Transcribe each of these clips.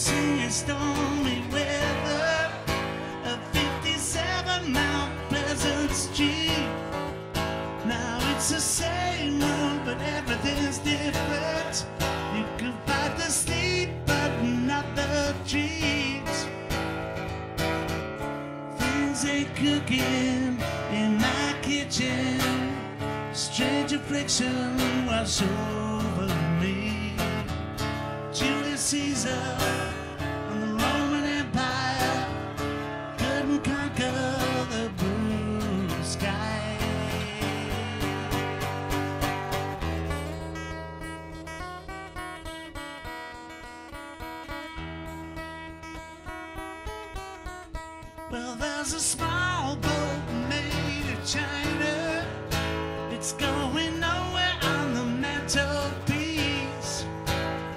singing stormy weather. A 57 Mount Pleasant Street. Now it's the same room, but everything's different. You can fight the sleep, but not the treats. Things ain't cooking in my kitchen. Strange affliction wash over me. Julius Caesar Well, there's a small boat made of China. It's going nowhere on the mantelpiece.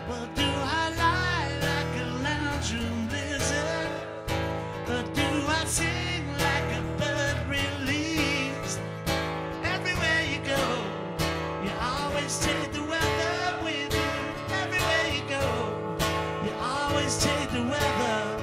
Well, do I lie like a lounge room lizard? Or do I sing like a bird released? Everywhere you go, you always take the weather with you. Everywhere you go, you always take the weather.